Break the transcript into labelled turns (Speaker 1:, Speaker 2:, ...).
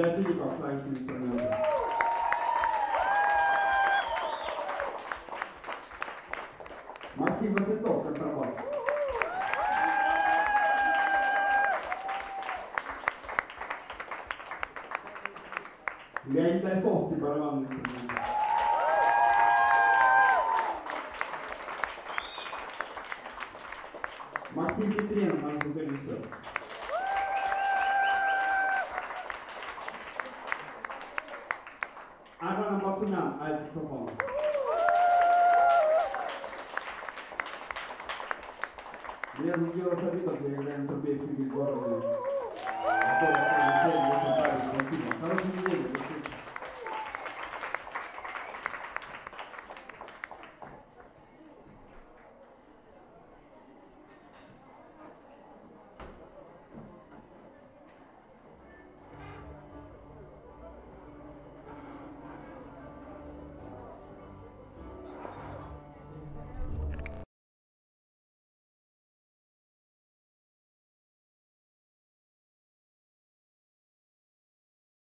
Speaker 1: Илья Филиппов, клавишный инструмент. Максим Вознецов, контрабас. Леонид Ольховский, барабанный инструмент. non migliore sapete che è un po' più